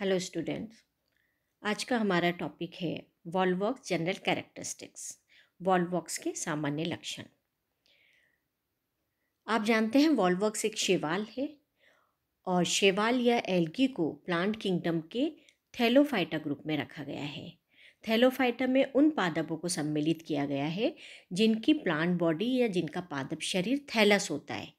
Hello students, आज का हमारा टॉपिक है वॉलवॉक्स जनरल कैरेक्टरिस्टिक्स, वॉलवॉक्स के सामान्य लक्षण। आप जानते हैं वॉलवॉक्स एक शेवाल है और शेवाल या एल्गी को प्लांट किंगडम के थैलोफाइटा ग्रुप में रखा गया है। थैलोफाइटा में उन पादपों को सम्मिलित किया गया है जिनकी प्लांट बॉडी या जिनका पादप शरीर थैलस होता है।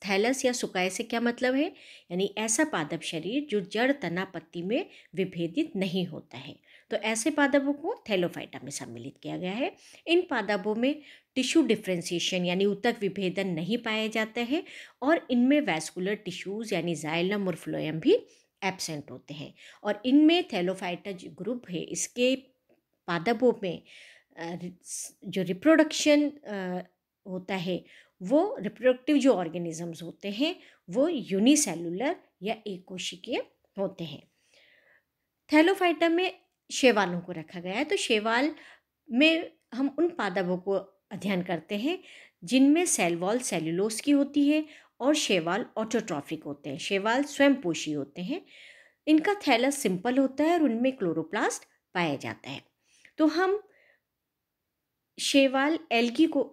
थैलस या सुकाय से क्या मतलब है? यानी ऐसा पादप शरीर जो जड़ तना पत्ती में विभेदित नहीं होता है। तो ऐसे पादपों को थैलोफाइटा में सम्मिलित किया गया है। इन पादपों में टिश्यू डिफ्रेंसिएशन यानी उतक विभेदन नहीं पाया जाता है और इनमें वैस्कुलर टिश्यूज़ यानी जाइलम और फ्लोएम भी एबसेंट होते हैं। और इनमें थैलोफाइटा जो ग्रुप है, इसके पादपों में जो रिप्रोडक्शन होता है वो रिप्रोडक्टिव जो ऑर्गेनिजम्स होते हैं, वो यूनिसेलुलर या एक कोशिकीय होते हैं। थैलोफाइटा में शेवालों को रखा गया है तो शेवाल में हम उन पादपों को अध्ययन करते हैं, जिनमें सेल वॉल सेलुलोस की होती है और शेवाल ऑटोट्रॉफिक होते हैं, शेवाल स्वयं पोषी होते हैं। इनका थैलस सिंपल होता है और उनमें क्लोरोप्लास्ट पाया जाता है। तो हम शेवाल एल्गी को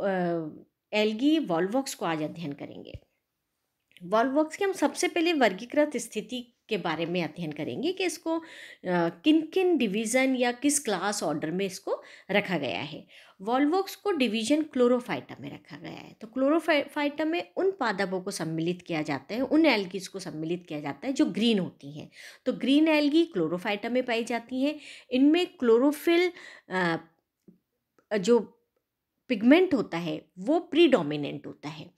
एल्गी वॉलवॉक्स को आज अध्ययन करेंगे। वॉलवॉक्स की हम सबसे पहले वर्गीकृत स्थिति के बारे में अध्ययन करेंगे कि इसको किन किन डिवीज़न या किस क्लास ऑर्डर में इसको रखा गया है। वॉलवॉक्स को डिवीज़न क्लोरोफाइटा में रखा गया है। तो क्लोरोफाइटा में उन पादपों को सम्मिलित किया जाता है, उन एल्गीज को सम्मिलित किया जाता है जो ग्रीन होती हैं। तो ग्रीन एल्गी क्लोरोफाइटा में पाई जाती हैं। इनमें क्लोरोफिल जो पिगमेंट होता है, वो प्रीडोमिनेंट होता है।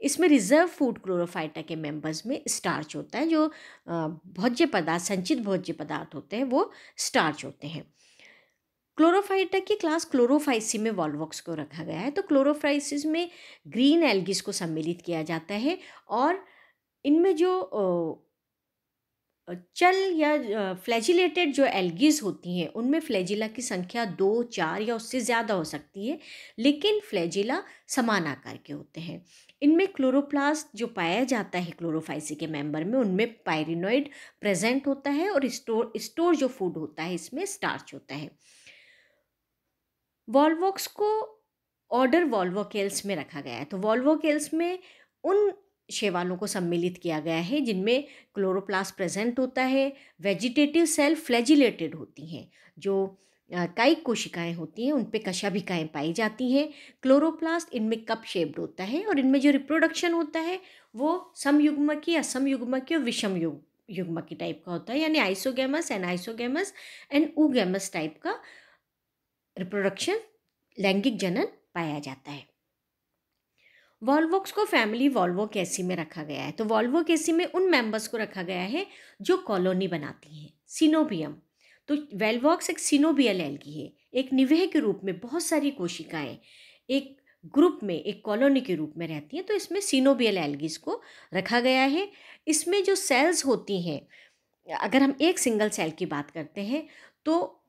इसमें रिज़र्व फ़ूड क्लोरोफाइटा के मेंबर्स में स्टार्च होता है, जो भोज्य पदार्थ संचित भोज्य पदार्थ होते हैं, वो स्टार्च होते हैं। क्लोरोफाइटा की क्लास क्लोरोफाइसी में वॉलवॉक्स को रखा गया है तो क्लोरोफाइसिस में ग्रीन एल्गिस को सम्मिलित किया जाता है और इनमें जो चल या फ्लैजिलेटेड जो एल्गीज होती हैं, उनमें फ्लैजिला की संख्या दो, चार या उससे ज़्यादा हो सकती है, लेकिन फ्लैजिला समान आकार के होते हैं। इनमें क्लोरोप्लास्ट जो पाया जाता है क्लोरोफाइसी के मेंबर में, उनमें पायरिनोइड प्रेजेंट होता है और स्टोर स्टोर जो फ़ूड होता है, इसमें स्टार्च होता है। वॉल्वोक्स को ऑर्डर वॉल्वोकेल्स में रखा गया है तो वॉल्वोकेल्स में उन शेवालों को सम्मिलित किया गया है, जिनमें क्लोरोप्लास्ट प्रेजेंट होता है, वेजिटेटिव सेल फ्लैजिलेटेड होती हैं, जो कई कोशिकाएँ होती हैं उन पर कशाभिकाएँ पाई जाती हैं। क्लोरोप्लास्ट इनमें कप शेप्ड होता है और इनमें जो रिप्रोडक्शन होता है, वो समयुग्मकी असमयुग्मकी और विषम युग युग्मकी टाइप का होता है, यानी isogamous and isogamous and oogamous type का रिप्रोडक्शन, लैंगिक जनन पाया जाता है। वॉल्वोक्स को फैमिली वॉल्वो कैसी में रखा गया है? तो वॉल्वो कैसी में उन मेंबर्स को रखा गया है जो कॉलोनी बनाती हैं, सिनोबियम। तो वेलवॉक्स एक सिनोबियल एल्गी है, एक निवेह के रूप में बहुत सारी कोशिकाएँ एक ग्रुप में, एक कॉलोनी के रूप में रहती हैं तो इसमें सिनोबियल एल्गीज को रखा गया है। इसमें जो सेल्स होती हैं, अगर हम एक सिंगल सेल की बात करते हैं तो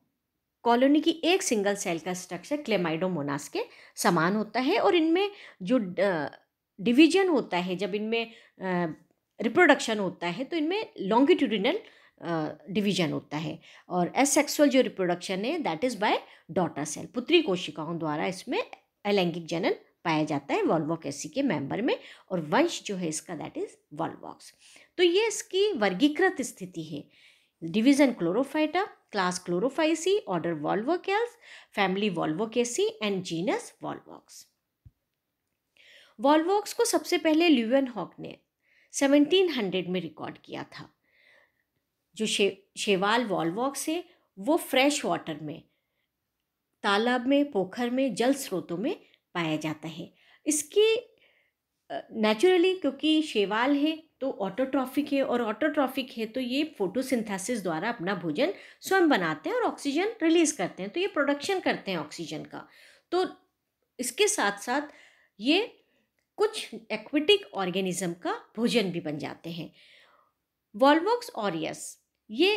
कॉलोनी की एक सिंगल सेल का स्ट्रक्चर क्लेमाइडोमोनास के समान होता है और इनमें जो डिवीज़न होता है, जब इनमें रिप्रोडक्शन होता है तो इनमें लॉन्गिट्यूडिनल डिवीज़न होता है और एसेक्सुअल जो रिप्रोडक्शन है that is by daughter cell पुत्री कोशिकाओं द्वारा इसमें अलैंगिक जनन पाया जाता है वॉल्वोकेसी के मेंबर में और वंश जो है इसका दैट इज़ वॉल्वॉक्स। तो ये इसकी वर्गीकृत स्थिति है। Division chlorophyta class chlorophyceae order volvocales family volvocaceae and genus volvox volvox को सबसे पहले ल्यूवन हॉक ने 1700 में रिकॉर्ड किया था। जो शे, शेवाल वॉल्वॉक्स है, वो फ्रेश वाटर में, तालाब में, पोखर में, जल स्रोतों में पाया जाता है। इसकी नेचुरली क्योंकि शेवाल है तो ऑटोट्रॉफिक है और ऑटोट्रॉफिक है तो ये फोटोसिंथेसिस द्वारा अपना भोजन स्वयं बनाते हैं और ऑक्सीजन रिलीज़ करते हैं। तो ये प्रोडक्शन करते हैं ऑक्सीजन का। तो इसके साथ साथ ये कुछ एक्विटिक ऑर्गेनिज्म का भोजन भी बन जाते हैं। वॉल्वॉक्स ऑरियस ये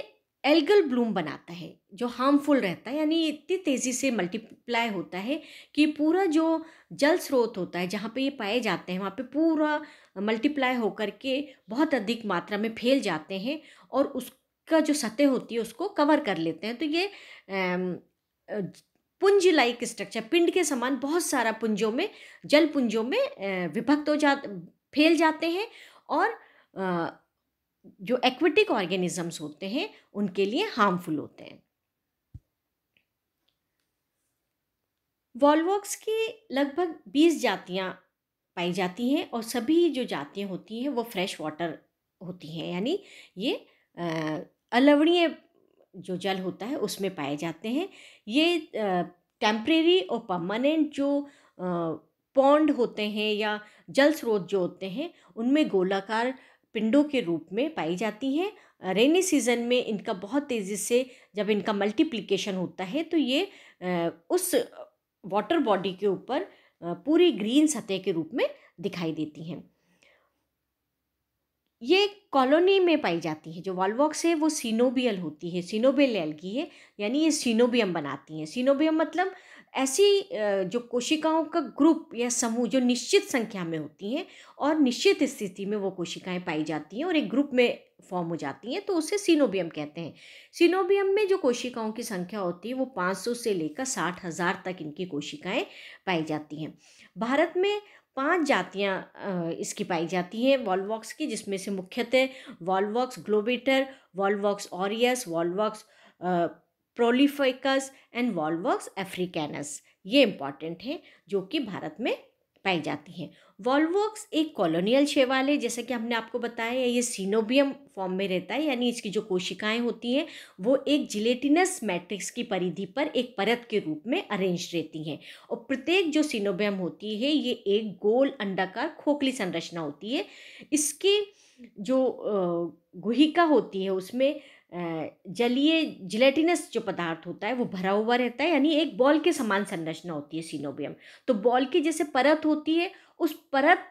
एल्गल ब्लूम बनाता है, जो हार्मफुल रहता है, यानी इतनी तेज़ी से मल्टीप्लाई होता है कि पूरा जो जल स्रोत होता है, जहाँ पे ये पाए जाते हैं, वहाँ पे पूरा मल्टीप्लाई होकर के बहुत अधिक मात्रा में फैल जाते हैं और उसका जो सतह होती है उसको कवर कर लेते हैं। तो ये पुंज लाइक स्ट्रक्चर, पिंड के समान बहुत सारा पुंजों में, जल पुंजों में विभक्त हो जा, फैल जाते हैं और जो एक्विटिक ऑर्गेनिजम्स होते हैं, उनके लिए हार्मफुल होते हैं। वॉलवॉक्स की लगभग बीस जातियाँ पाई जाती हैं और सभी जो जातियाँ होती हैं, वो फ्रेश वाटर होती हैं। यानी ये अलवणीय जो जल होता है, उसमें पाए जाते हैं। ये टेम्परेरी और परमानेंट जो पौंड होते हैं या जल स्रोत जो होते हैं, उनमें गोलाकार पिंडों के रूप में पाई जाती हैं। रेनी सीज़न में इनका बहुत तेज़ी से जब इनका मल्टीप्लिकेशन होता है तो ये उस वाटर बॉडी के ऊपर पूरी ग्रीन सतह के रूप में दिखाई देती हैं। ये कॉलोनी में पाई जाती है, जो वॉलवॉक्स है, वो सीनोबियल होती है। सीनोबियल एल्गी है, यानी ये सीनोबियम बनाती हैं। सीनोबियम मतलब ऐसी जो कोशिकाओं का ग्रुप या समूह, जो निश्चित संख्या में होती हैं और निश्चित स्थिति में वो कोशिकाएँ पाई जाती हैं और एक ग्रुप में फॉर्म हो जाती हैं तो उसे सीनोबियम कहते हैं। सीनोबियम में जो कोशिकाओं की संख्या होती है, वो 500 से लेकर साठ हज़ार तक इनकी कोशिकाएँ पाई जाती हैं। भारत में पाँच जातियाँ इसकी पाई जाती हैं, वॉलवॉक्स की, जिसमें से मुख्यतः Volvox globator, Volvox aureus, Volvox prolificus and Volvox africanus, ये इंपॉर्टेंट हैं, जो कि भारत में पाई जाती हैं। वॉलवॉक्स एक कॉलोनियल शेवाल है, जैसे कि हमने आपको बताया, ये सीनोबियम फॉर्म में रहता है, यानी इसकी जो कोशिकाएँ होती हैं, वो एक जिलेटिनस मैट्रिक्स की परिधि पर एक परत के रूप में अरेंज रहती हैं। और प्रत्येक जो सीनोबियम होती है, ये एक गोल अंडाकार खोखली संरचना होती है। इसकी जो गुहिका होती है, उसमें जलीय जिलेटिनस जो पदार्थ होता है, वो भरा हुआ रहता है, यानी एक बॉल के समान संरचना होती है सीनोबियम। तो बॉल की जैसे परत होती है, उस परत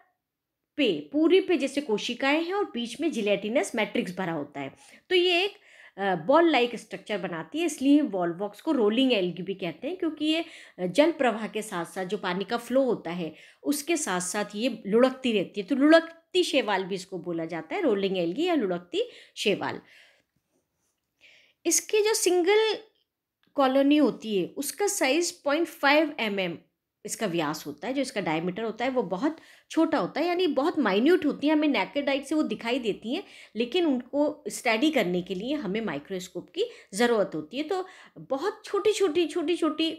पे, पूरी पे जैसे कोशिकाएँ हैं और बीच में जिलेटिनस मैट्रिक्स भरा होता है। तो ये एक बॉल लाइक स्ट्रक्चर बनाती है, इसलिए वॉलवॉक्स को रोलिंग एल्गी भी कहते हैं, क्योंकि ये जल प्रवाह के साथ साथ जो पानी का फ्लो होता है, उसके साथ साथ ये लुढ़कती रहती है। तो लुढ़कती शेवाल भी इसको बोला जाता है, रोलिंग एल्गी या लुढ़कती शेवाल। इसकी जो सिंगल कॉलोनी होती है, उसका size point five M M इसका व्यास होता है, जो इसका डायमीटर होता है, वो बहुत छोटा होता है, यानी बहुत माइन्यूट होती हैं, हमें नेकेड नेकेडाइट से वो दिखाई देती हैं, लेकिन उनको स्टडी करने के लिए हमें माइक्रोस्कोप की ज़रूरत होती है। तो बहुत छोटी छोटी छोटी छोटी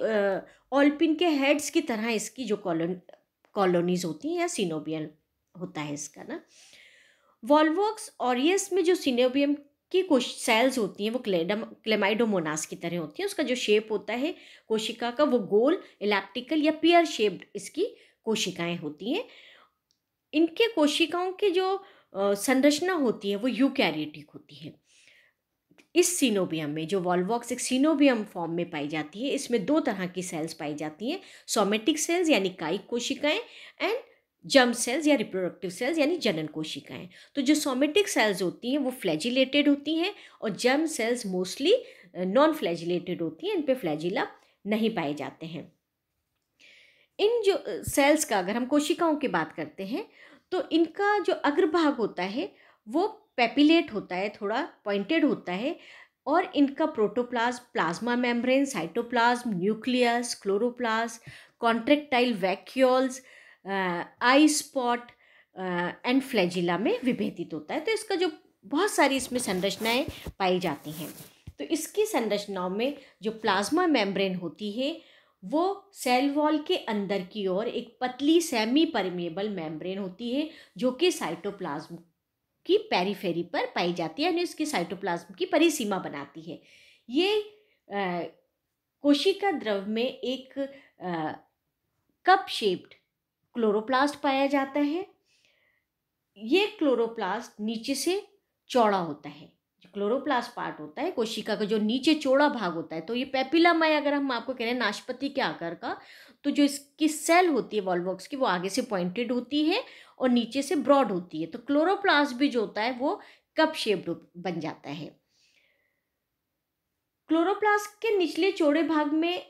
ऑलपिन के हेड्स की तरह इसकी जो कॉलोन कॉलोनीज होती हैं, या सीनोबियन होता है इसका ना। वॉल्वॉक्स ऑरियस में जो सीनोबियम की कुछ सेल्स होती हैं, वो क्लेडम क्लेमाइडोमोनास की तरह होती हैं। उसका जो शेप होता है कोशिका का, वो गोल इलेक्ट्रिकल या पियर शेप्ड इसकी कोशिकाएँ होती हैं। इनके कोशिकाओं की जो संरचना होती है, वो यूकैरियोटिक होती है। इस सीनोबियम में, जो वॉल्वॉक्स एक सीनोबियम फॉर्म में पाई जाती है, इसमें दो तरह की सेल्स पाई जाती हैं सोमेटिक सेल्स यानी कायिक कोशिकाएँ एंड जर्म सेल्स या रिप्रोडक्टिव सेल्स यानी जनन कोशिकाएँ। तो जो सोमेटिक सेल्स होती हैं, वो फ्लैजिलेटेड होती हैं और germ cells mostly non flagellated होती हैं इन पे फ्लैजिला नहीं पाए जाते हैं। इन जो सेल्स का अगर हम कोशिकाओं की बात करते हैं तो इनका जो अग्रभाग होता है, वो पेपिलेट होता है, थोड़ा पॉइंटेड होता है और इनका protoplasm plasma membrane cytoplasm nucleus chloroplast contractile vacuoles eye spot and flagella में विभेदित होता है। तो इसका जो बहुत सारी इसमें संरचनाएँ पाई जाती हैं। तो इसकी संरचनाओं में जो प्लाज्मा मेम्ब्रेन होती है, वो सेल वॉल के अंदर की ओर एक पतली सेमी परमेबल मेम्ब्रेन होती है, जो कि साइटोप्लाज्म की पेरीफेरी पर पाई जाती है, यानी उसकी साइटोप्लाज्म की परिसीमा बनाती है। ये कोशिका द्रव में एक कप शेप्ड क्लोरोप्लास्ट पाया जाता है। ये क्लोरोप्लास्ट नीचे से चौड़ा होता है। जो क्लोरोप्लास्ट पार्ट होता है, कोशिका का जो नीचे चौड़ा भाग होता है तो ये पेपिलामय अगर हम आपको कह रहे हैं नाशपति के आकार का तो जो इसकी सेल होती है वॉलवॉक्स की, वो आगे से पॉइंटेड होती है और नीचे से ब्रॉड होती है। तो क्लोरोप्लास्ट भी जो होता है, वो कप शेप्ड बन जाता है। क्लोरोप्लास्ट के निचले चौड़े भाग में,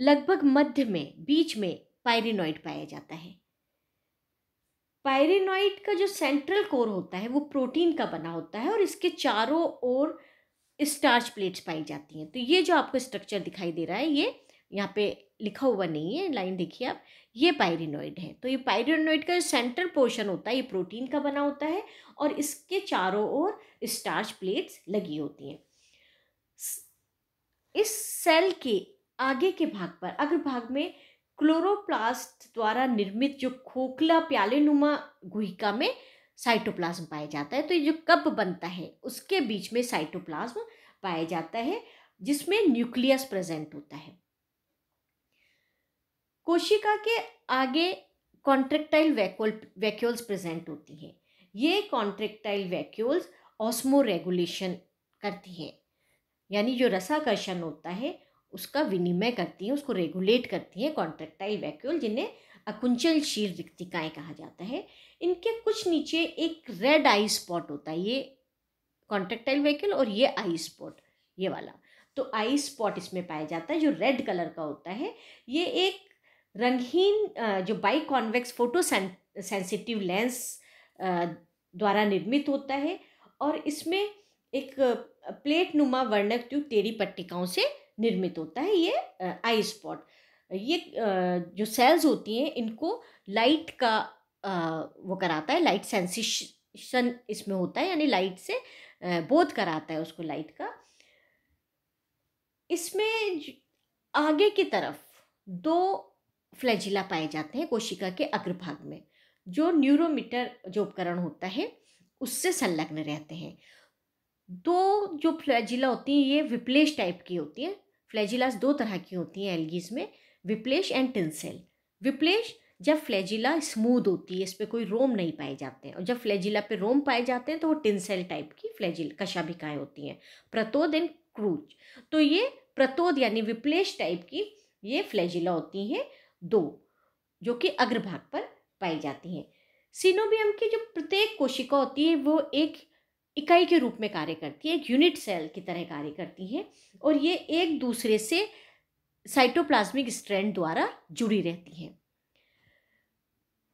लगभग मध्य में, बीच में पायरिनॉइड पाया जाता है। पायरेनॉइड का जो सेंट्रल कोर होता है, वो प्रोटीन का बना होता है और इसके चारों ओर स्टार्च प्लेट्स पाई जाती हैं। तो ये जो आपको स्ट्रक्चर दिखाई दे रहा है, ये यहाँ पे लिखा हुआ नहीं है लाइन देखिए आप, ये पायरिनोइड है। तो ये पायरिनोइड का जो सेंट्रल पोर्शन होता है, ये प्रोटीन का बना होता है और इसके चारों ओर स्टार्च प्लेट्स लगी होती हैं। इस सेल के आगे के भाग पर, अग्र भाग में क्लोरोप्लास्ट द्वारा निर्मित जो खोखला प्याले नुमा गुहिका में साइटोप्लाज्म पाया जाता है तो ये जो कप बनता है, उसके बीच में साइटोप्लाज्म पाया जाता है, जिसमें न्यूक्लियस प्रेजेंट होता है। कोशिका के आगे कॉन्ट्रेक्टाइल वैक्यूल वैक्यूल्स प्रेजेंट होती हैं। ये कॉन्ट्रेक्टाइल वैक्यूल्स ऑस्मो रेगुलेशन करती हैं, यानी जो रसाकर्षण होता है उसका विनिमय करती हैं, उसको रेगुलेट करती हैं कॉन्ट्रेक्टाइल वैक्यूल जिन्हें अकुंचलशील रिक्तिकाएँ कहा जाता है। इनके कुछ नीचे एक रेड आई स्पॉट होता है, ये कॉन्ट्रेक्टाइल वैक्यूल और ये आई स्पॉट ये वाला। तो आई स्पॉट इसमें पाया जाता है, जो रेड कलर का होता है। ये एक रंगहीन जो biconvex photosensitive lens द्वारा निर्मित होता है। और इसमें एक प्लेट नुमा वर्णक ट्यूब टेढ़ी पट्टिकाओं से निर्मित होता है ये आई स्पॉट ये जो सेल्स होती हैं, इनको लाइट का वो कराता है लाइट सेंसिशन इसमें होता है, यानी लाइट से बोध कराता है उसको लाइट का। इसमें आगे की तरफ़ दो फ्लैजिला पाए जाते हैं कोशिका के अग्रभाग में, जो न्यूरोमीटर जो उपकरण होता है, उससे संलग्न रहते हैं। दो जो फ्लैजिला होती हैं, ये विप्लेश टाइप की होती हैं फ्लैजिलास दो तरह की होती हैं एल्गीज में विप्लेश एंड टिनसेल विप्लेश, जब फ्लैजिला स्मूद होती है, इस पर कोई रोम नहीं पाए जाते हैं। और जब फ्लैजिला पे रोम पाए जाते हैं तो वो टिंसेल टाइप की फ्लैजिल, कशाभिकाएँ होती हैं। प्रतोद एंड क्रूज। तो ये प्रतोद यानी विप्लेश टाइप की ये फ्लैजिला होती हैं दो, जो कि अग्रभाग पर पाई जाती हैं। सिनोबियम की जो प्रत्येक कोशिका होती है, वो एक इकाई के रूप में कार्य करती है, एक यूनिट सेल की तरह कार्य करती है और ये एक दूसरे से साइटोप्लाज्मिक स्ट्रैंड द्वारा जुड़ी रहती हैं।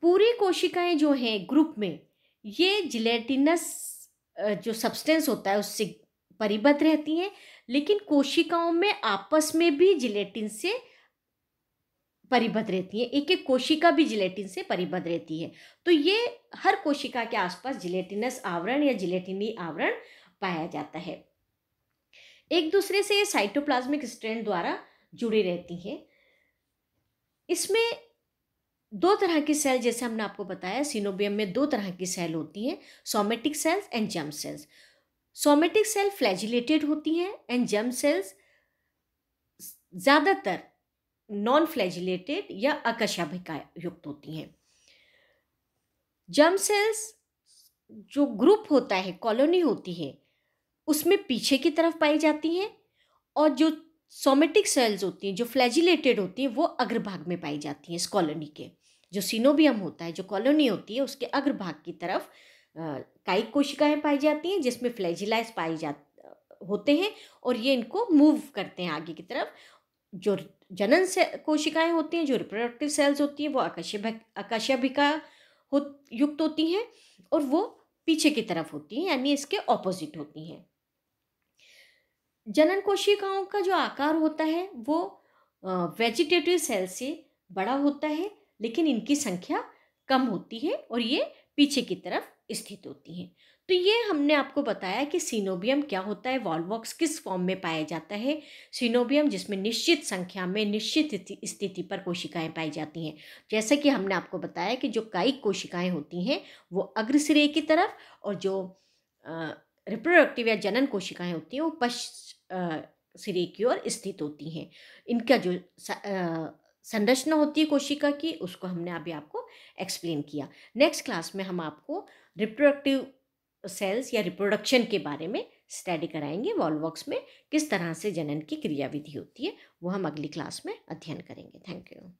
पूरी कोशिकाएँ जो हैं ग्रुप में, ये जिलेटिनस जो सब्सटेंस होता है उससे परिबद्ध रहती हैं, लेकिन कोशिकाओं में आपस में भी जिलेटिन से परिबद्ध रहती है। एक एक कोशिका भी जिलेटिन से परिबद्ध रहती है। तो ये हर कोशिका के आसपास जिलेटिनस आवरण या जिलेटिनी आवरण पाया जाता है। एक दूसरे से साइटोप्लाज्मिक स्ट्रेंड द्वारा जुड़ी रहती हैं। इसमें दो तरह की सेल, जैसे हमने आपको बताया, सिनोबियम में दो तरह की सेल होती हैं, somatic cells and germ cells. Somatic cell flagellated होती हैं एंड जम सेल्स ज़्यादातर नॉन फ्लैजिलेटेड या अकशाभिका युक्त होती हैं। जर्म सेल्स जो ग्रुप होता है कॉलोनी होती है, उसमें पीछे की तरफ़ पाई जाती हैं और जो सोमेटिक सेल्स होती हैं, जो फ्लैजिलेटेड होती हैं, वो अग्रभाग में पाई जाती हैं इस कॉलोनी के। जो सिनोबियम होता है, जो कॉलोनी होती है, उसके अग्रभाग की तरफ़ काइक कोशिकाएँ पाई जाती हैं, जिसमें फ्लैजिलाइज पाई जा, होते हैं और ये इनको मूव करते हैं आगे की तरफ़, जो जनन से, कोशिकाएँ होती हैं, जो रिप्रोडक्टिव सेल्स होती हैं, वो आकाशीय आकाशभिका हो युक्त होती हैं और वो पीछे की तरफ़ होती हैं, यानी इसके ऑपोजिट होती हैं। जनन कोशिकाओं का जो आकार होता है, वो वेजिटेटिव सेल से बड़ा होता है, लेकिन इनकी संख्या कम होती है और ये पीछे की तरफ़ स्थित होती हैं। तो ये हमने आपको बताया कि सीनोबियम क्या होता है वॉलवॉक्स किस फॉर्म में पाया जाता है? सीनोबियम जिसमें निश्चित संख्या में निश्चित स्थिति पर कोशिकाएँ पाई जाती हैं। जैसे कि हमने आपको बताया कि जो कायिक कोशिकाएँ होती हैं, वो अग्रसिरे की तरफ़ और जो रिप्रोडक्टिव या जनन कोशिकाएँ होती हैं, वो पश्च सिरे की ओर स्थित होती हैं। इनका जो संरचना होती है कोशिका की, उसको हमने अभी आपको एक्सप्लेन किया। नेक्स्ट क्लास में हम आपको रिप्रोडक्टिव सेल्स या रिप्रोडक्शन के बारे में स्टडी कराएँगे वॉलवॉक्स में किस तरह से जनन की क्रियाविधि होती है, वो हम अगली क्लास में अध्ययन करेंगे। Thank you